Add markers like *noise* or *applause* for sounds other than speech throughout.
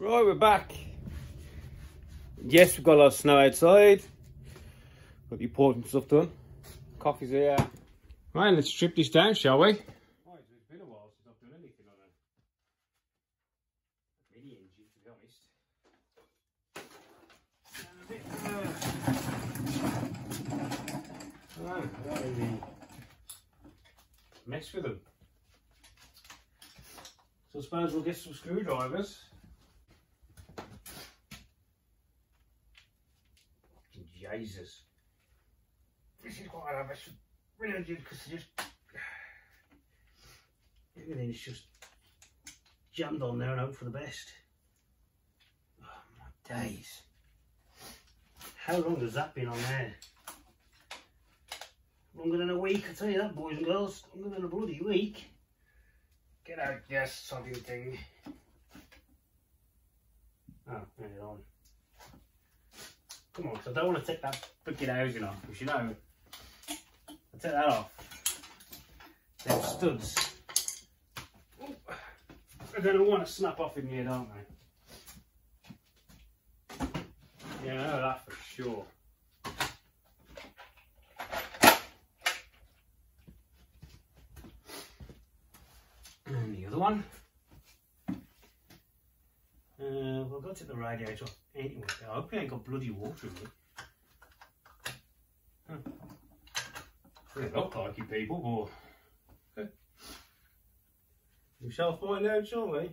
Right, we're back. Yes, we've got a lot of snow outside. Got the important stuff done. Coffee's here. Right, let's strip this down, shall we? Right, it's been a while since I've done anything on a mini engine, to be honest. Right, really mess with them. So I suppose we'll get some screwdrivers. Jesus. This is quite a should really do because just everything's just jammed on there and hope for the best. Oh my days. How long has that been on there? Longer than a week, I tell you that, boys and girls. Longer than a bloody week. Get out, yes, sodding thing. Oh, it on. Come on, so I don't want to take that freaking housing off, because you know, I take that off. Them studs, are going to want to snap off in here, aren't they? Yeah, I know that for sure. And the other one. We'll to the radiator anyway. I hope you ain't got bloody water in it. Huh. They look like you people, but eh. we shall find out, shall we?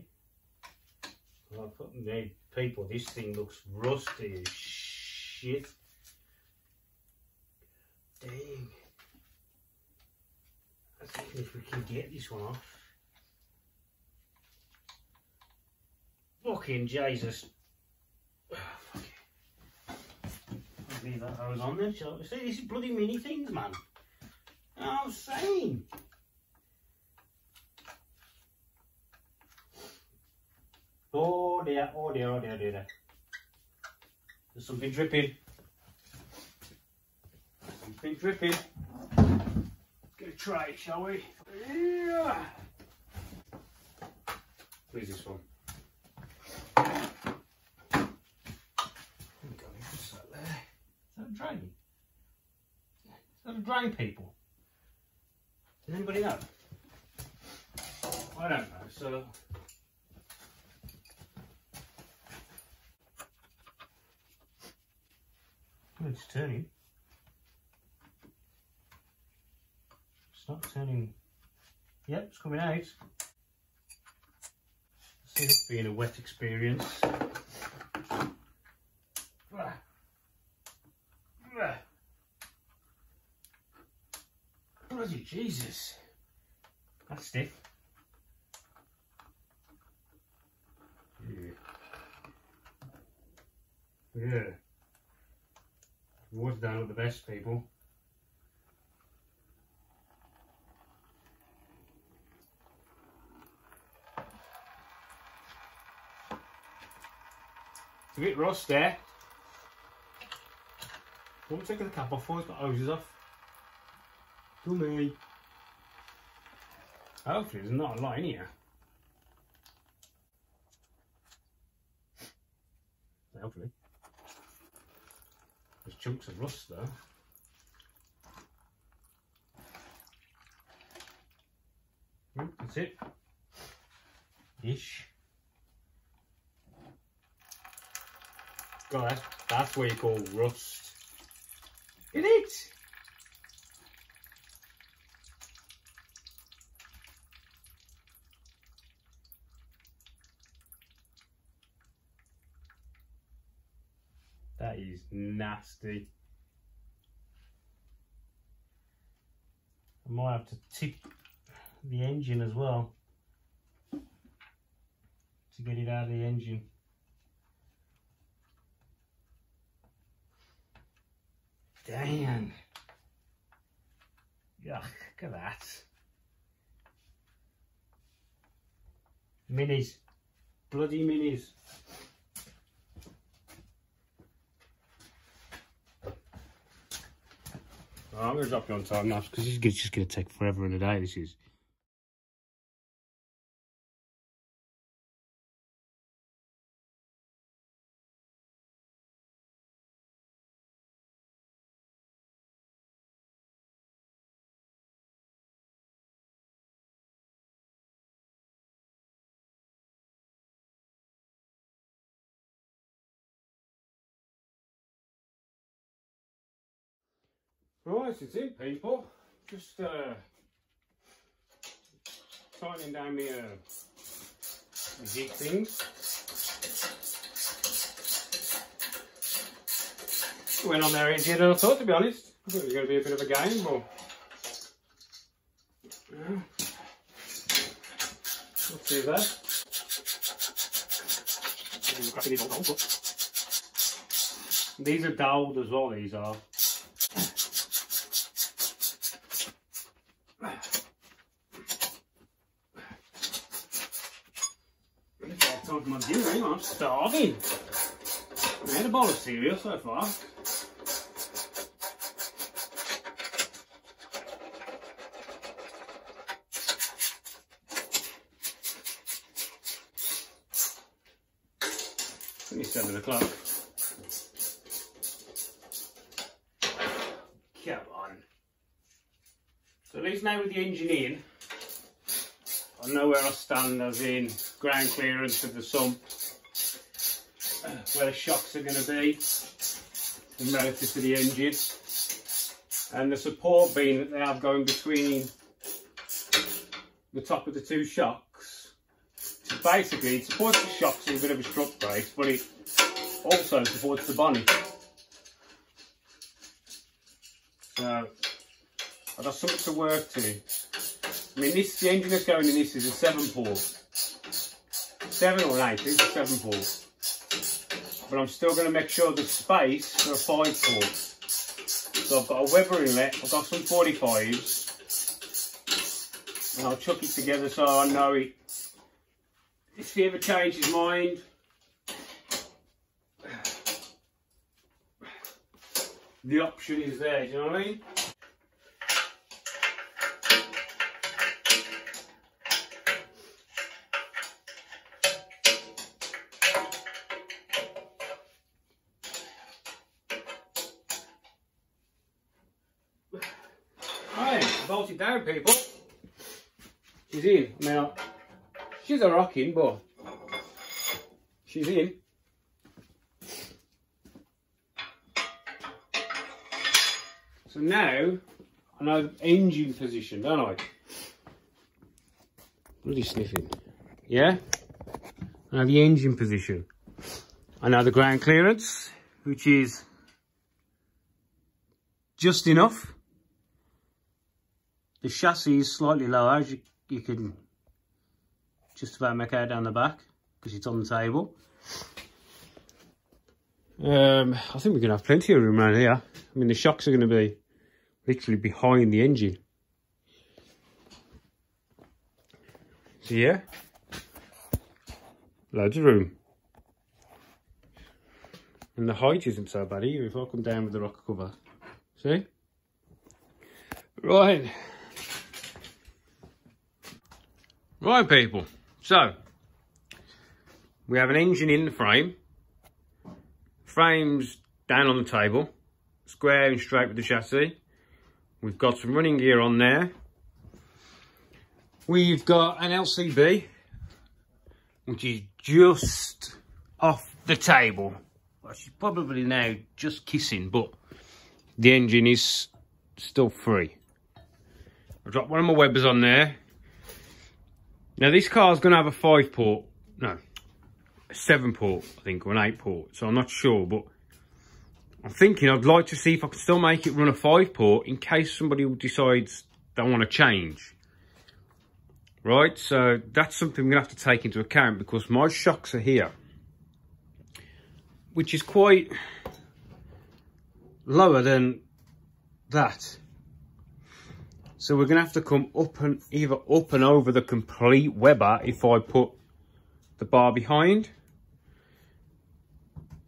Oh, fucking people, this thing looks rusty as shit. Dang. I think if we can get this one off. Fucking Jesus. Leave that hose on there, shall we? See, these bloody mini things, man. I'm saying. Oh dear, oh dear, oh dear, oh dear. There's something dripping. Something dripping. Get a try it, shall we? Yeah. Where's this one? drain? Is drain, people? Does anybody know? I don't know, so... It's turning. It's not turning. Yep, it's coming out. See this being a wet experience. Bloody Jesus. That's stiff. Yeah. Yeah. Water down with the best people. It's a bit rust there. Won't take the cap off it's got hoses off. Hopefully there's not a lot in here. Hopefully. There's chunks of rust though. Hmm, that's it. Ish. God, that's, that's what you call rust. Is it is. That is nasty. I might have to tip the engine as well to get it out of the engine. Damn. Yuck, look at that. Minis. Bloody minis. I'm going to drop you on time now because this is just going to take forever and a day. This is. Right, it's in people. Just uh, tightening down the, uh, jig things. Went on there easier than I thought to be honest. I thought it was going to be a bit of a game, but yeah. not too bad. These are dulled as well, these are. Time for my dinner, hang on, I'm starving. I had a bowl of cereal so far. It's seven o'clock. Come on. So at least now with the engine in, I know where I stand as in ground clearance of the sump, where the shocks are going to be relative to the engine, and the support beam that they have going between the top of the two shocks. So basically, it supports the shocks in a bit of a strut brace, but it also supports the bonnet. So, I've got something to work to. I mean, this the engine that's going in this is a seven port, seven or eight. It's a seven port, but I'm still going to make sure there's space for a five port. So I've got a Weber inlet. I've got some 45s, and I'll chuck it together so I know it. If he ever changes his mind, the option is there. Do you know what I mean? It down, people. She's in. Now, she's a rocking, but she's in. So now, I know engine position, don't I? Bloody sniffing. Yeah? I know the engine position. I know the ground clearance, which is just enough. The chassis is slightly lower, as you, you can just about make out down the back, because it's on the table. Um, I think we're going to have plenty of room around here. I mean, the shocks are going to be literally behind the engine. So yeah, loads of room. And the height isn't so bad either if I come down with the rocker cover. See? Right. Right people, so we have an engine in the frame, frames down on the table, square and straight with the chassis. We've got some running gear on there. We've got an LCB, which is just off the table. Well, she's probably now just kissing, but the engine is still free. I've dropped one of my Webers on there. Now this car is going to have a five port, no, a seven port, I think, or an eight port. So I'm not sure, but I'm thinking I'd like to see if I can still make it run a five port in case somebody decides they want to change. Right, so that's something we're going to have to take into account because my shocks are here. Which is quite lower than that. So we're going to have to come up and either up and over the complete Weber if I put the bar behind.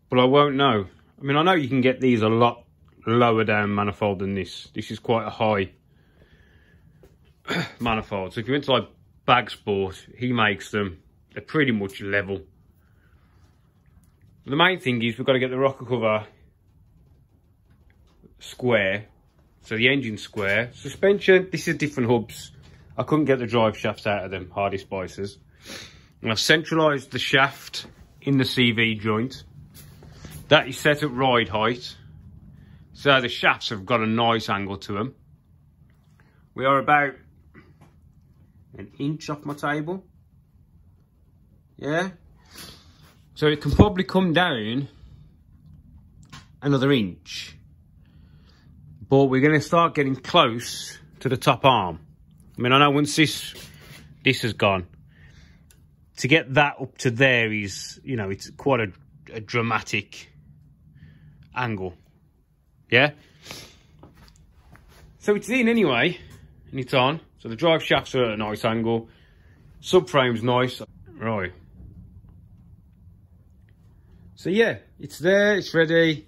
But I won't know. I mean, I know you can get these a lot lower down manifold than this. This is quite a high *coughs* manifold. So if you went to like Bag Sport, he makes them. They're pretty much level. The main thing is we've got to get the rocker cover square so the engine square. Suspension, this is different hubs. I couldn't get the drive shafts out of them, Hardy Spicers. And I've centralised the shaft in the CV joint. That is set at ride height. So the shafts have got a nice angle to them. We are about an inch off my table. Yeah. So it can probably come down another inch. But we're going to start getting close to the top arm. I mean, I know once this, this has gone, to get that up to there is, you know, it's quite a, a dramatic angle. Yeah? So it's in anyway, and it's on. So the drive shafts are at a nice angle. Subframe's nice. Right. So yeah, it's there, it's ready.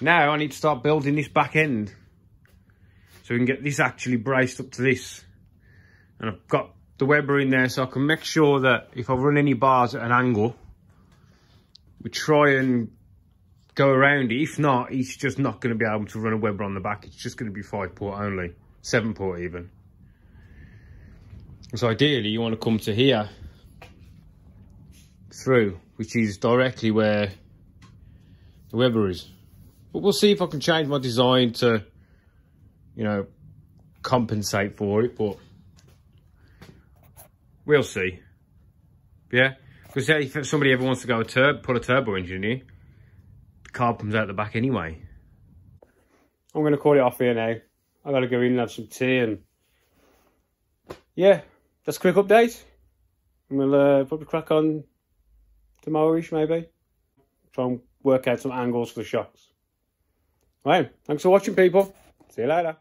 Now I need to start building this back end. So we can get this actually braced up to this. And I've got the Weber in there so I can make sure that if I run any bars at an angle, we try and go around it. If not, it's just not going to be able to run a Weber on the back. It's just going to be five port only, seven port even. So ideally you want to come to here through, which is directly where the Weber is. But we'll see if I can change my design to, you know, compensate for it, but we'll see. Yeah, because if somebody ever wants to go a turbo, put a turbo engine in, the car comes out the back anyway. I'm going to call it off here now. i got to go in and have some tea and yeah, that's a quick update. And we'll uh, probably crack on tomorrow-ish maybe. Try and work out some angles for the shots. Right, thanks for watching people. See you later.